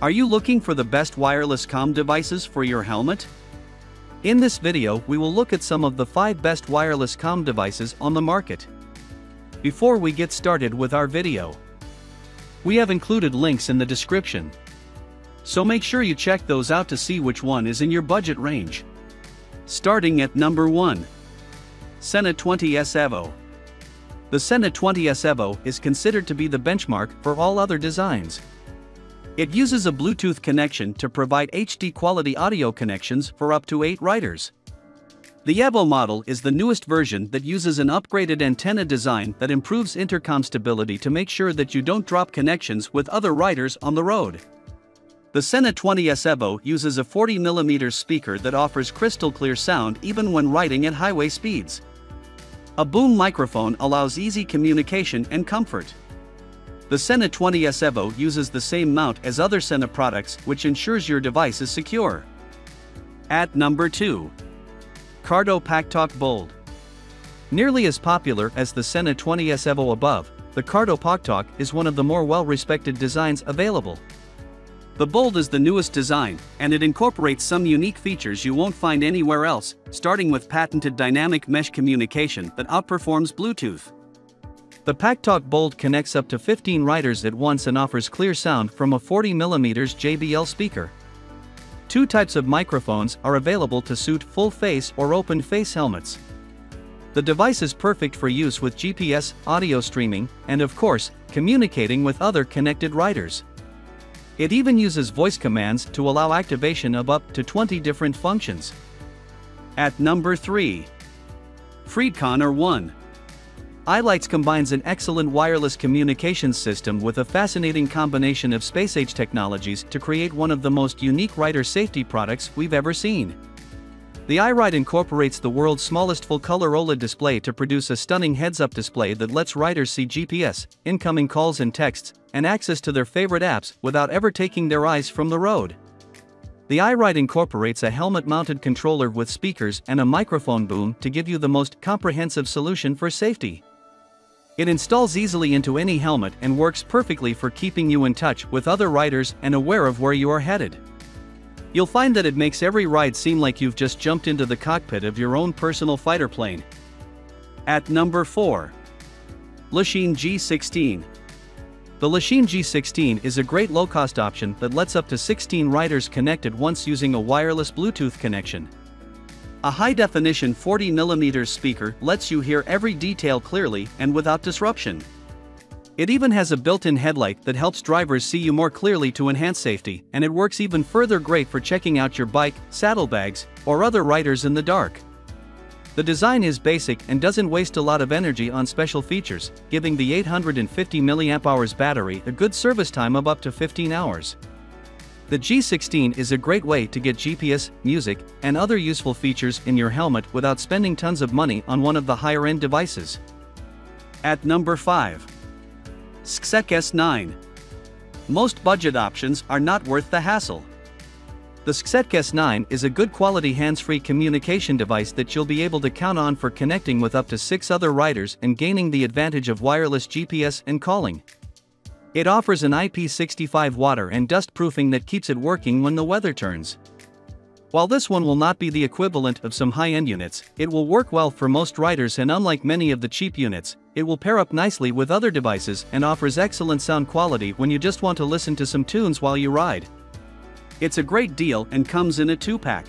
Are you looking for the best wireless comm devices for your helmet? In this video we will look at some of the 5 best wireless comm devices on the market. Before we get started with our video, we have included links in the description. So make sure you check those out to see which one is in your budget range. Starting at number 1. Sena 20S Evo. The Sena 20S Evo is considered to be the benchmark for all other designs. It uses a Bluetooth connection to provide HD quality audio connections for up to 8 riders. The Evo model is the newest version that uses an upgraded antenna design that improves intercom stability to make sure that you don't drop connections with other riders on the road. The Sena 20S Evo uses a 40mm speaker that offers crystal clear sound even when riding at highway speeds. A boom microphone allows easy communication and comfort. The Sena 20S Evo uses the same mount as other Sena products which ensures your device is secure. At number 2. Cardo PackTalk Bold. Nearly as popular as the Sena 20S Evo above, the Cardo PackTalk is one of the more well-respected designs available. The Bold is the newest design, and it incorporates some unique features you won't find anywhere else, starting with patented dynamic mesh communication that outperforms Bluetooth. The PackTalk Bold connects up to 15 riders at once and offers clear sound from a 40mm JBL speaker. Two types of microphones are available to suit full face or open face helmets. The device is perfect for use with GPS, audio streaming, and of course, communicating with other connected riders. It even uses voice commands to allow activation of up to 20 different functions. At number 3. FreedConn R1 iLights combines an excellent wireless communications system with a fascinating combination of space-age technologies to create one of the most unique rider safety products we've ever seen. The iRide incorporates the world's smallest full-color OLED display to produce a stunning heads-up display that lets riders see GPS, incoming calls and texts, and access to their favorite apps without ever taking their eyes from the road. The iRide incorporates a helmet-mounted controller with speakers and a microphone boom to give you the most comprehensive solution for safety. It installs easily into any helmet and works perfectly for keeping you in touch with other riders and aware of where you are headed. You'll find that it makes every ride seem like you've just jumped into the cockpit of your own personal fighter plane. At number 4. Lexin G16. The Lexin G16 is a great low-cost option that lets up to 16 riders connected once using a wireless Bluetooth connection. A high-definition 40mm speaker lets you hear every detail clearly and without disruption. It even has a built-in headlight that helps drivers see you more clearly to enhance safety, and it works even further great for checking out your bike, saddlebags, or other riders in the dark. The design is basic and doesn't waste a lot of energy on special features, giving the 850 mAh battery a good service time of up to 15 hours. The G16 is a great way to get GPS, music, and other useful features in your helmet without spending tons of money on one of the higher-end devices. At number 5. SCSETC S9. Most budget options are not worth the hassle. The SCSETC S9 is a good quality hands-free communication device that you'll be able to count on for connecting with up to 6 other riders and gaining the advantage of wireless GPS and calling. It offers an IP65 water and dust proofing that keeps it working when the weather turns. While this one will not be the equivalent of some high-end units, it will work well for most riders and unlike many of the cheap units, it will pair up nicely with other devices and offers excellent sound quality when you just want to listen to some tunes while you ride. It's a great deal and comes in a 2-pack.